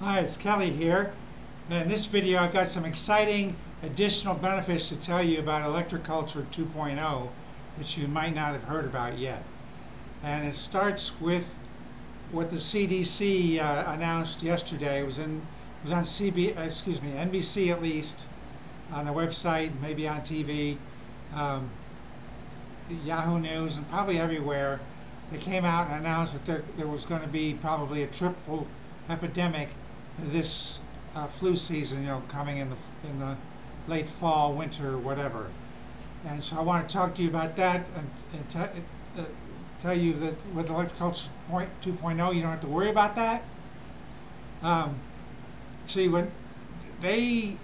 Hi, it's Kelley here. In this video, I've got some exciting additional benefits to tell you about Electroculture 2.0 that you might not have heard about yet. And it starts with what the CDC uh, announced yesterday. It was in it was on CB, uh, excuse me, NBC at least, on the website, maybe on TV, um, Yahoo News, and probably everywhere. They came out and announced that there, there was going to be probably a triple epidemic this uh, flu season, you know, coming in the in the late fall, winter, whatever. And so I want to talk to you about that and, and uh, tell you that with Electroculture 2.0, you don't have to worry about that. Um, see, when they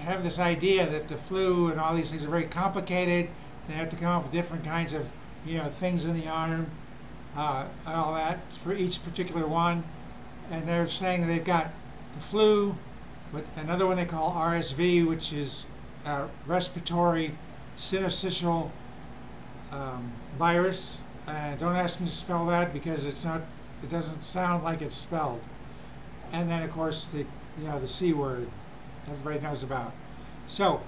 have this idea that the flu and all these things are very complicated, they have to come up with different kinds of, you know, things in the arm, uh, all that for each particular one and they're saying they've got the flu, with another one they call RSV, which is uh, respiratory syncytial um, virus. Uh, don't ask me to spell that because it's not. It doesn't sound like it's spelled. And then of course the you know the C word, everybody knows about. So,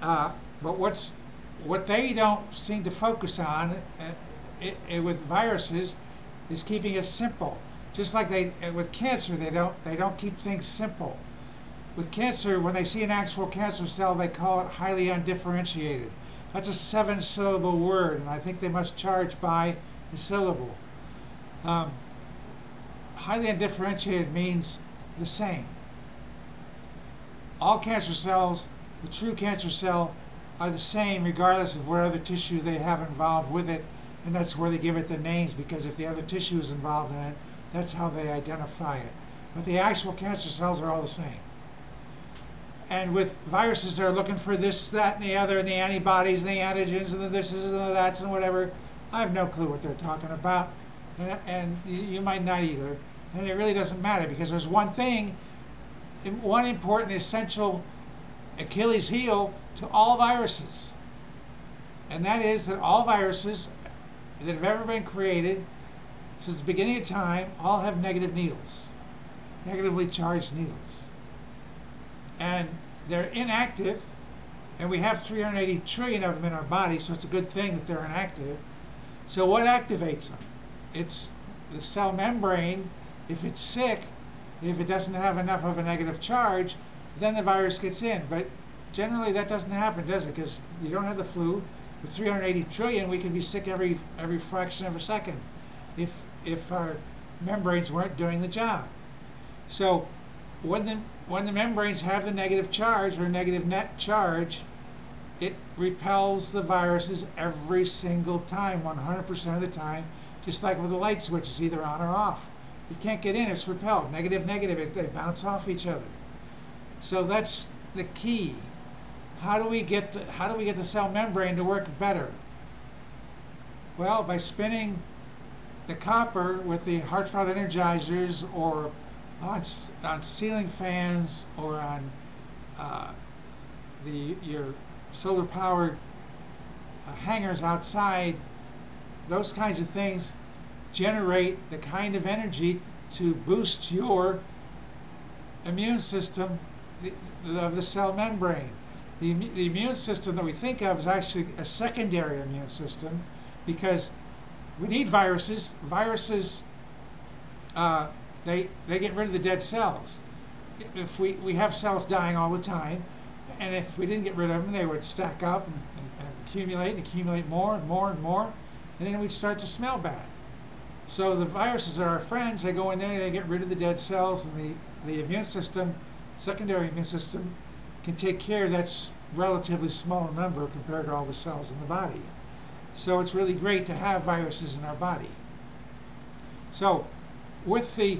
uh, but what's what they don't seem to focus on uh, it, it, with viruses is keeping it simple. Just like they with cancer, they don't they don't keep things simple. With cancer, when they see an actual cancer cell, they call it highly undifferentiated. That's a seven-syllable word, and I think they must charge by the syllable. Um, highly undifferentiated means the same. All cancer cells, the true cancer cell, are the same regardless of what other tissue they have involved with it, and that's where they give it the names because if the other tissue is involved in it, that's how they identify it. But the actual cancer cells are all the same. And with viruses, they're looking for this, that, and the other, and the antibodies, and the antigens, and the this, and the that's, and whatever. I have no clue what they're talking about, and, and you might not either. And it really doesn't matter because there's one thing, one important essential Achilles heel to all viruses. And that is that all viruses that have ever been created since the beginning of time, all have negative needles, negatively charged needles. And they're inactive, and we have 380 trillion of them in our body, so it's a good thing that they're inactive. So what activates them? It's the cell membrane. If it's sick, if it doesn't have enough of a negative charge, then the virus gets in. But generally that doesn't happen, does it? Because you don't have the flu. With 380 trillion, we can be sick every every fraction of a second. If if our membranes weren't doing the job. So when the, when the membranes have the negative charge or negative net charge, it repels the viruses every single time, 100% of the time, just like with a light switch, it's either on or off. It can't get in, it's repelled. Negative, negative, it, they bounce off each other. So that's the key. How do we get the, how do we get the cell membrane to work better? Well, by spinning the copper with the Hartfeld energizers or on, on ceiling fans or on uh, the your solar powered uh, hangers outside, those kinds of things generate the kind of energy to boost your immune system of the cell membrane. The, the immune system that we think of is actually a secondary immune system because we need viruses. Viruses, uh, they, they get rid of the dead cells. If we, we have cells dying all the time, and if we didn't get rid of them, they would stack up and, and, and accumulate and accumulate more and more and more, and then we'd start to smell bad. So the viruses are our friends. They go in there, and they get rid of the dead cells, and the, the immune system, secondary immune system, can take care of that relatively small number compared to all the cells in the body. So it's really great to have viruses in our body. So with the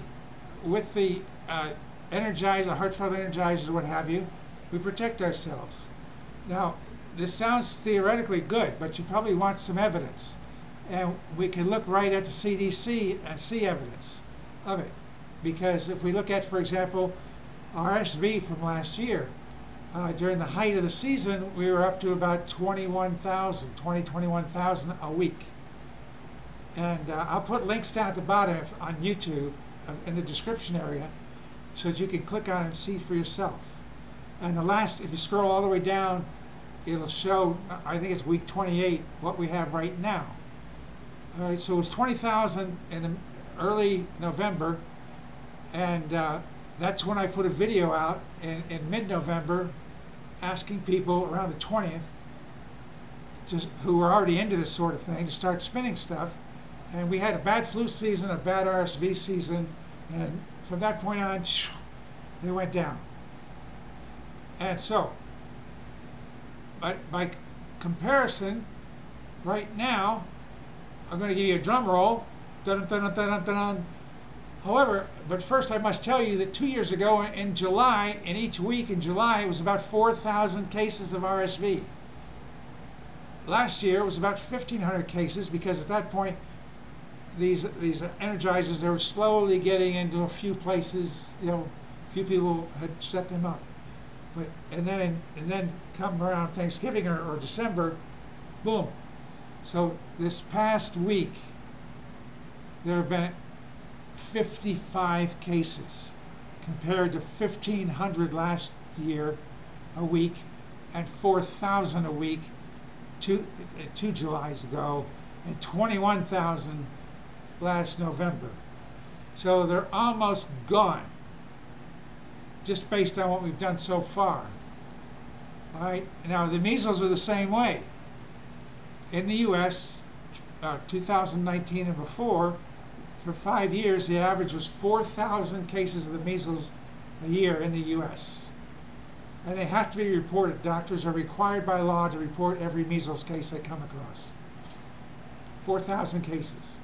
with the uh, energizer, the heartfelt energizers, what have you, we protect ourselves. Now, this sounds theoretically good, but you probably want some evidence. And we can look right at the CDC and see evidence of it. Because if we look at, for example, RSV from last year, uh, during the height of the season, we were up to about 21,000, 20, 21,000 a week. And uh, I'll put links down at the bottom on YouTube uh, in the description area so that you can click on and see for yourself. And the last, if you scroll all the way down, it'll show, I think it's week 28, what we have right now. All right, so it's 20,000 in early November, and uh, that's when I put a video out in, in mid-November asking people around the 20th to, who were already into this sort of thing to start spinning stuff. And we had a bad flu season, a bad RSV season, and from that point on, they went down. And so, by, by comparison, right now, I'm going to give you a drum roll. Dun, dun, dun. However, but first I must tell you that two years ago in July, in each week in July, it was about 4,000 cases of RSV. Last year it was about 1,500 cases because at that point these these energizers were slowly getting into a few places. You know, a few people had set them up, but and then in, and then come around Thanksgiving or, or December, boom. So this past week there have been 55 cases compared to 1,500 last year a week and 4,000 a week two, two Julys ago and 21,000 last November. So they're almost gone just based on what we've done so far. All right. Now the measles are the same way. In the U.S., uh, 2019 and before, for five years, the average was 4,000 cases of the measles a year in the U.S. And they have to be reported. Doctors are required by law to report every measles case they come across. 4,000 cases.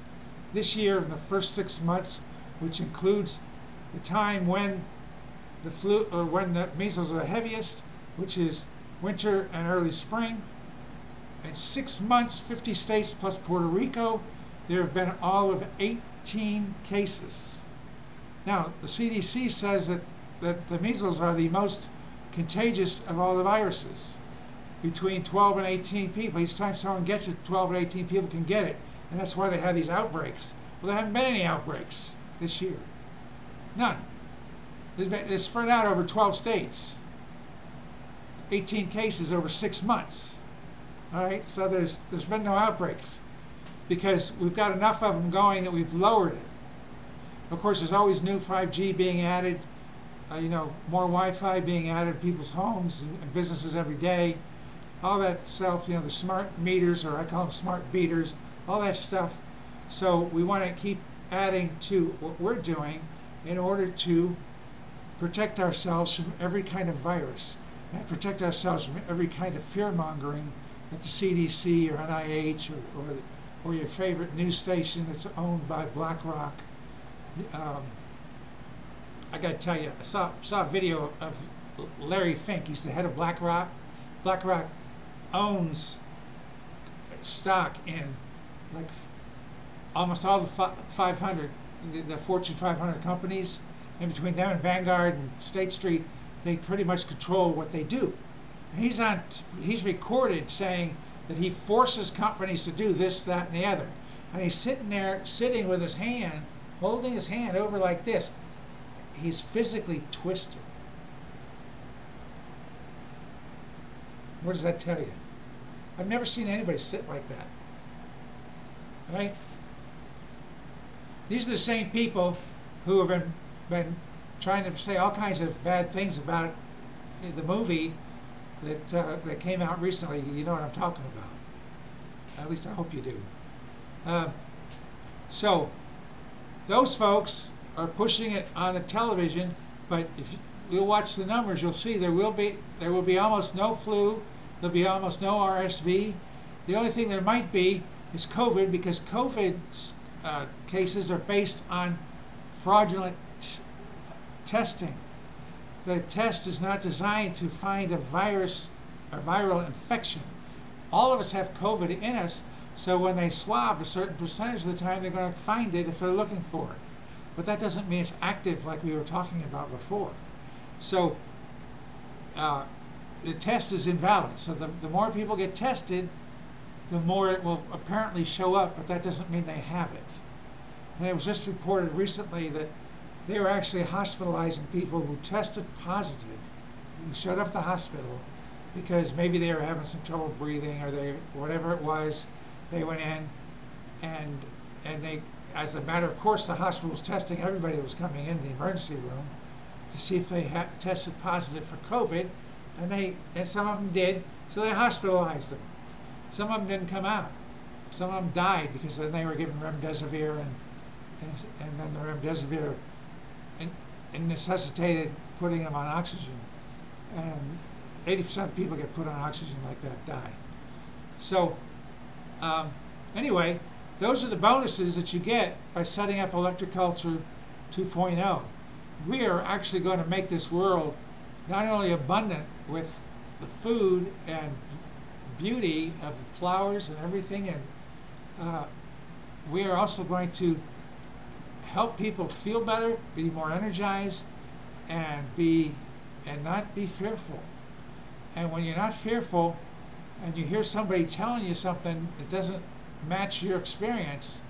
This year, in the first six months, which includes the time when the flu or when the measles are the heaviest, which is winter and early spring, in six months, 50 states plus Puerto Rico, there have been all of 18 cases. Now, the CDC says that, that the measles are the most contagious of all the viruses. Between 12 and 18 people, each time someone gets it, 12 and 18 people can get it. And that's why they have these outbreaks. Well, there haven't been any outbreaks this year. None. It's spread out over 12 states. 18 cases over six months. All right, so there's there's been no outbreaks because we've got enough of them going that we've lowered it. Of course, there's always new 5G being added, uh, you know, more Wi-Fi being added to people's homes and, businesses every day. All that stuff, you know, the smart meters, or I call them smart beaters, all that stuff. So we want to keep adding to what we're doing in order to protect ourselves from every kind of virus and protect ourselves from every kind of fear mongering that the CDC or NIH or, or, or your favorite news station that's owned by BlackRock. Um, I got to tell you, I saw, saw a video of Larry Fink. He's the head of BlackRock. BlackRock owns stock in like almost all the 500, the, the Fortune 500 companies. And between them and Vanguard and State Street, they pretty much control what they do. He's on. He's recorded saying that he forces companies to do this, that, and the other, and he's sitting there, sitting with his hand, holding his hand over like this. He's physically twisted. What does that tell you? I've never seen anybody sit like that. Right? These are the same people who have been been trying to say all kinds of bad things about the movie that uh, that came out recently. You know what I'm talking about. At least I hope you do. Uh, so those folks are pushing it on the television, but if you watch the numbers, you'll see there will be there will be almost no flu. There'll be almost no RSV. The only thing there might be is COVID because COVID uh, cases are based on fraudulent testing the test is not designed to find a virus, or viral infection. All of us have COVID in us, so when they swab, a certain percentage of the time they're going to find it if they're looking for it. But that doesn't mean it's active like we were talking about before. So uh, the test is invalid. So the, the more people get tested, the more it will apparently show up, but that doesn't mean they have it. And it was just reported recently that they were actually hospitalizing people who tested positive, who showed up at the hospital because maybe they were having some trouble breathing or they whatever it was. They went in and and they, as a matter of course, the hospital was testing everybody that was coming in the emergency room to see if they had tested positive for COVID, and they and some of them did, so they hospitalized them. Some of them didn't come out. Some of them died because then they were given remdesivir and and, and then the remdesivir and, necessitated putting them on oxygen. And 80% of people get put on oxygen like that die. So um, anyway, those are the bonuses that you get by setting up Electroculture 2.0. We are actually going to make this world not only abundant with the food and beauty of flowers and everything, and uh, we are also going to help people feel better, be more energized, and be and not be fearful. And when you're not fearful, and you hear somebody telling you something that doesn't match your experience,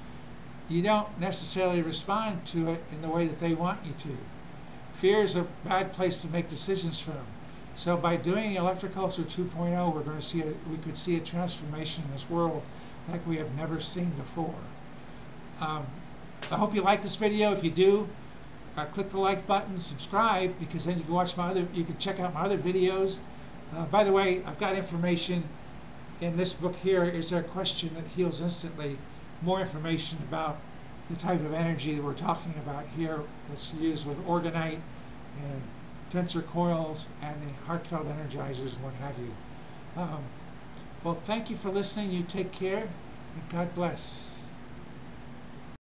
you don't necessarily respond to it in the way that they want you to. Fear is a bad place to make decisions from. So by doing Electroculture 2.0, we're going to see a, we could see a transformation in this world like we have never seen before. Um, I hope you like this video. If you do, uh, click the like button, subscribe, because then you can watch my other, you can check out my other videos. Uh, by the way, I've got information in this book here. Is there a question that heals instantly? More information about the type of energy that we're talking about here that's used with orgonite and tensor coils and the heartfelt energizers and what have you. Um, well, thank you for listening. You take care and God bless.